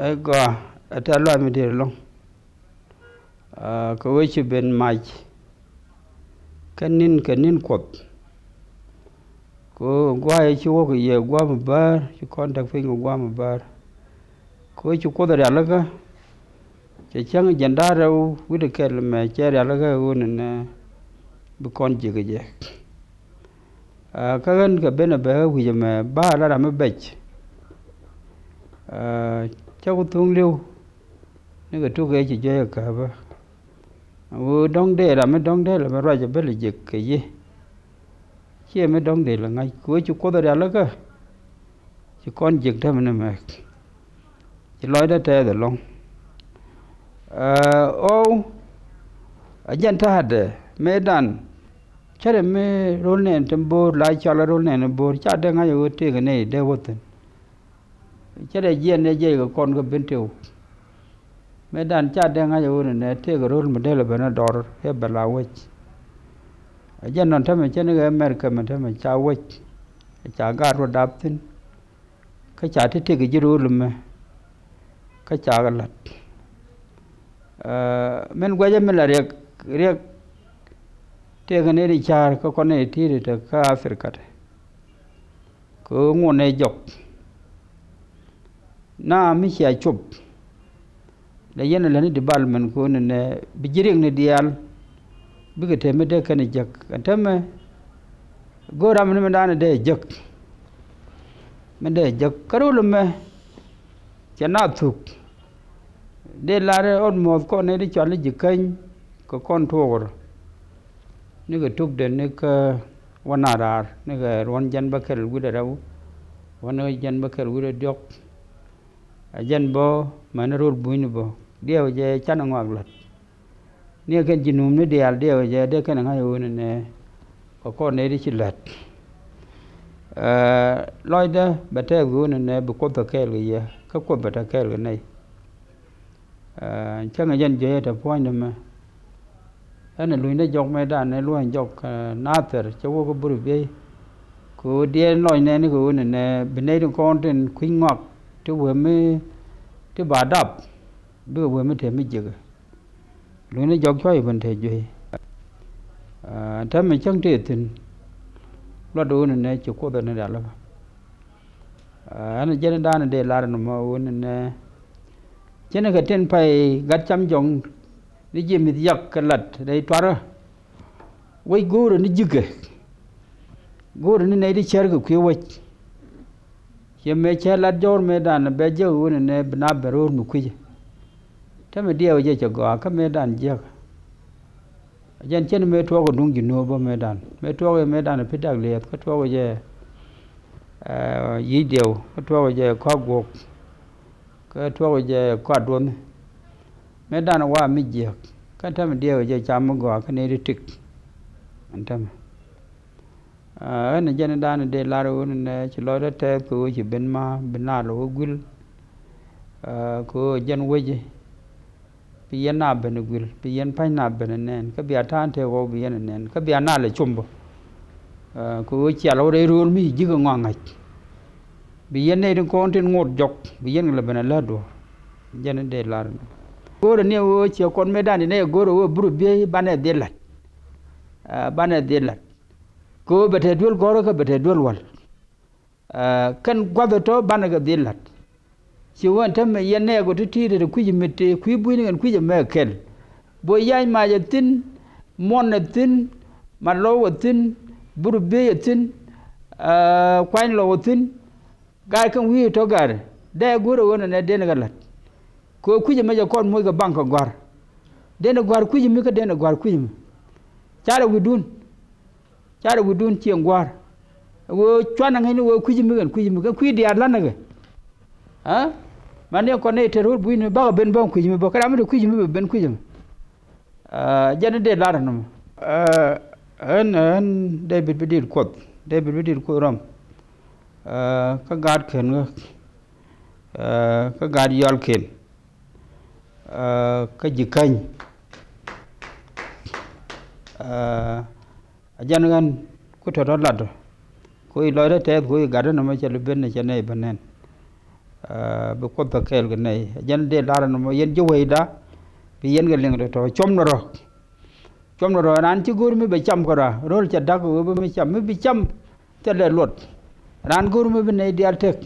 go ata lo mi dir long ko we ci ben maj kanin kanin kop ko gwa ye ci wo ye gwa mu bar ci kontak fi ngo gwa mu bar ko ci ko da alaga ci chang jandara u wide kel me cher alaga un ne bu kon ji ge je. Ka gan ka bena ba wi me, ba la ra me bech cha ko tung liu ne ga tu ge ci je ba wo dong de la me dong de la me ra je be le je ke ye chia me dong de la ngai ko ci ko da la ka ci con je ta me me ci loi da te da long o ajan ta hade me dan chere me rol ne tembo la chala rol ne bo cha ngay ngai trên te ga ne de woten chere je ne je ga kon ga ben me dan cha de ngai wo ne te ga rol me bana dor he bala wech ajan non ta me ga america me ta cha wech cha ga ro dap tin ka cha te te ga rol me ka cha ga lat men gwaje men la rek rek te ga ne ri char ko ko ne ti ri ta ka afrika te ko ngo jok na mi sia chop. Da yen la ni di bal men ko ne ne bi jiring ne dial bi ga te de kan jak ta me go ra me da de jak me de jak karul me chana thuk. De lare on mo ko ne di chal ji kan ko kon tor ni ga tuk de ne ka wanarar ne ga ron jan ba kel gu de raw wana jan ba kel gu de diok a jan bo man rol bu ni bo. De je chan ngak lat ni ken ji num ni de al de je de ken nga yo ne ko ko ne di chi lat loy de ba te gu ne bu ko ta kel ye ka ko ba ta kel ne chẳng dân dễ ta point mà anh lui nó dọc mấy đàn này luôn dọc nát rồi cháu có bự bê cô đi loi này nó cô này bên đây nó con trên khuyên ngọc chú vừa mới chú bà đập đưa vừa mới thêm mới chịu. Lui nó dọc xoay vấn đề gì thế mình chẳng thể thì lo đồ này chụp chú có này đã lắm. Anh dân đàn này để làm nó mà này cho nên cái trên phải gắt chăm giống đi gì mình giặc cái lật đây toa rồi quay gỗ rồi nó dứt cái gỗ rồi nó này đi chơi cái kêu vậy giờ me che lật jor me đàn be je rồi ne na nào bé rồi nó khui thế mà điều giờ cho gõ cái mấy đàn giặc dân trên mấy thua còn đúng gì nữa bao mấy đàn mấy thua cái mấy đàn là phải đặc liệt cái thua cái giờ ý điều cái thua cái giờ khó cái thuốc je quạt luôn mấy đàn qua mi Ka cái thằng điều je cham go cái này ri trực anh ta à này dân dana de laro rồi ne chỉ lo te ko cứ ben ma, bên nào rồi gül à cứ dân quê gì? Bây giờ nào bên gül bây giờ phải nào bên nên cái bia than theo cô bây giờ nên cái bia nào lại chum bộ à cứ mi ji ko ngon ngay bi yenne ɗum ko onten ngot jok bi yen la do lado jana de laro goro ne wo ci kon medani ne goro wo buru bi bane de lat bane de lat ko bete dol goro ko bete dol wal. Ah, kan gwado to bana ga de si won tam me yenne go to tire de kuji mette kuji buini ngan kuji me kel. Bo yay ma ya tin, mon tin, ma lo wa tin buru be ya tin ah, kwain lo wa tin gar kan wi to gar da goro wona ne den na lat. Ko me ja kon mo ga banka gwar. Den gwar kuji mi ka den gwar kuji mi. Cara widun cara widun ci gwar wo chwana ngani wo kuji mi gan kuje mi ga kuje di adla na ga ha? Mane ko ne terol bu ni ba ben ban kuji mi ba kala mi kuji mi ben kuji mi ah jana de lar no ah an an david bidir kot david bidir ko ram ah, ka gaat ken ga ah, ka gaat yol ken ah, ka jikany ajan gan ku to lado ku i loire te ku i gado na ma chalo ben na chane banen. Bu ko ta kel ga nei. Ajan de lara no ma yen jo da, bi yen ga ling to, chom no ro chom no ro ran chi gur mi be cham ko ra rol cha da ko be mi cham, mi bi cham, te le lot ran gur mi be nei dial tek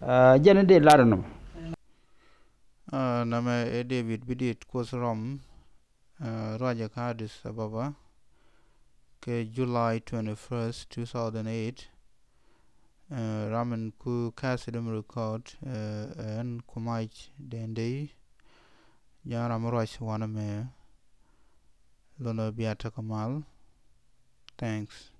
ajan de lara no nama e david bidit kosrom raja kadis ababa ke july 21st 2008 uh, ramen ku kasidum record uh, en kumai dende ya ramrosh wana me lono biata kamal thanks